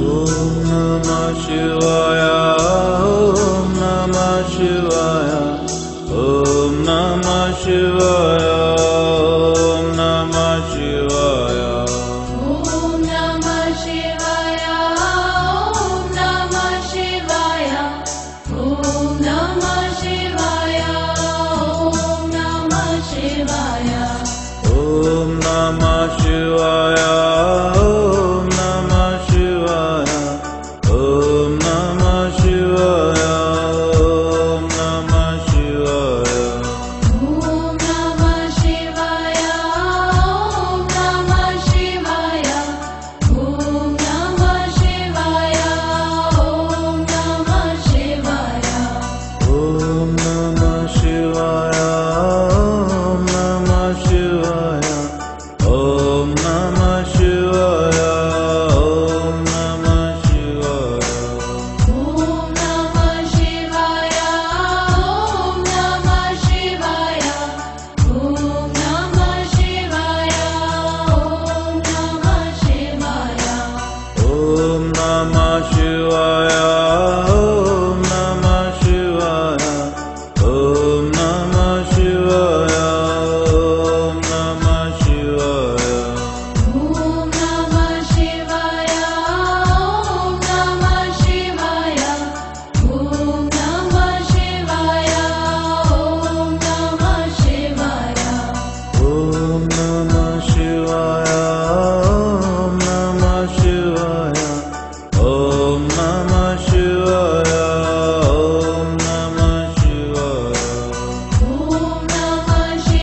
ॐ नमावाया ॐ नमः शिवाय ॐ नम Om